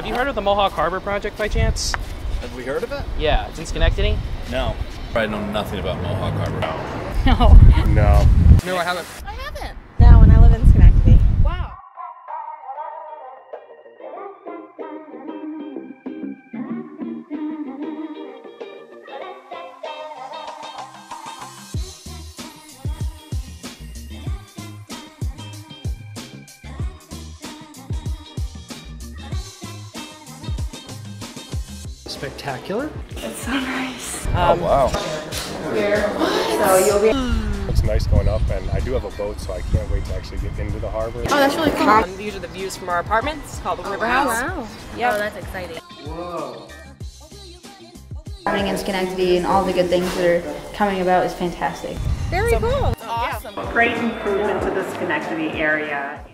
Have you heard of the Mohawk Harbor project by chance? Have we heard of it? Yeah, it's in Schenectady. No. I know nothing about Mohawk Harbor. No. No. No, I haven't. I haven't. Spectacular. It's so nice. oh wow. So you'll be. It's nice going up, and I do have a boat, so I can't wait to actually get into the harbor. Oh, that's really cool. Um, these are the views from our apartment. It's called the River House. Wow. Yep. Oh, that's exciting. Having in Schenectady and all the good things that are coming about is fantastic. Very cool. Awesome. great improvement to the Schenectady area.